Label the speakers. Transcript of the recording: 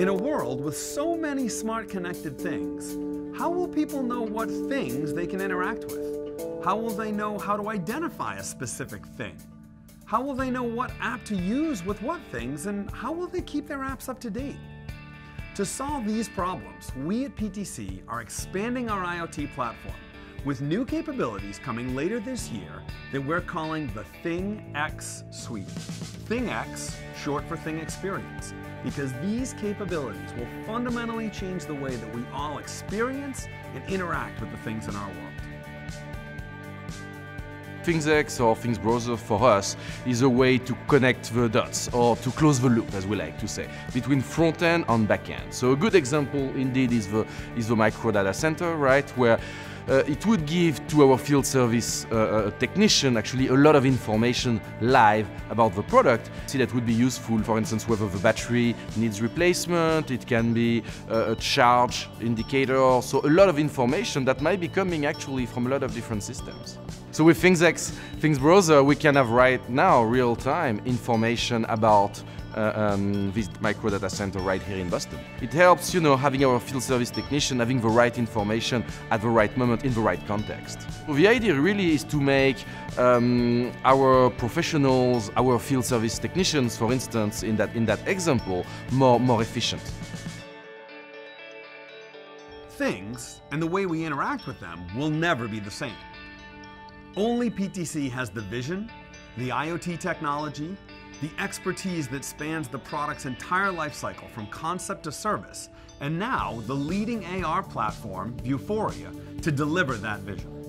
Speaker 1: In a world with so many smart connected things, how will people know what things they can interact with? How will they know how to identify a specific thing? How will they know what app to use with what things, and how will they keep their apps up to date? To solve these problems, we at PTC are expanding our IoT platform with new capabilities coming later this year that we're calling the ThingX Suite. ThingX, short for Thing Experience, because these capabilities will fundamentally change the way that we all experience and interact with the things in our world.
Speaker 2: ThingsX or Things Browser for us is a way to connect the dots or to close the loop, as we like to say, between front end and back end. So a good example indeed is the is the micro data center, right, where it would give to our field service uh, uh, technician actually a lot of information live about the product. See that would be useful, for instance, whether the battery needs replacement, it can be uh, a charge indicator, so a lot of information that might be coming actually from a lot of different systems. So with ThingsX, Things Browser, we can have right now real-time information about uh, um, micro data center right here in Boston. It helps, you know, having our field service technician having the right information at the right moment in the right context. So the idea really is to make um, our professionals, our field service technicians, for instance, in that in that example, more more efficient.
Speaker 1: Things and the way we interact with them will never be the same. Only PTC has the vision, the IoT technology, the expertise that spans the product's entire lifecycle from concept to service, and now the leading AR platform, Vuforia, to deliver that vision.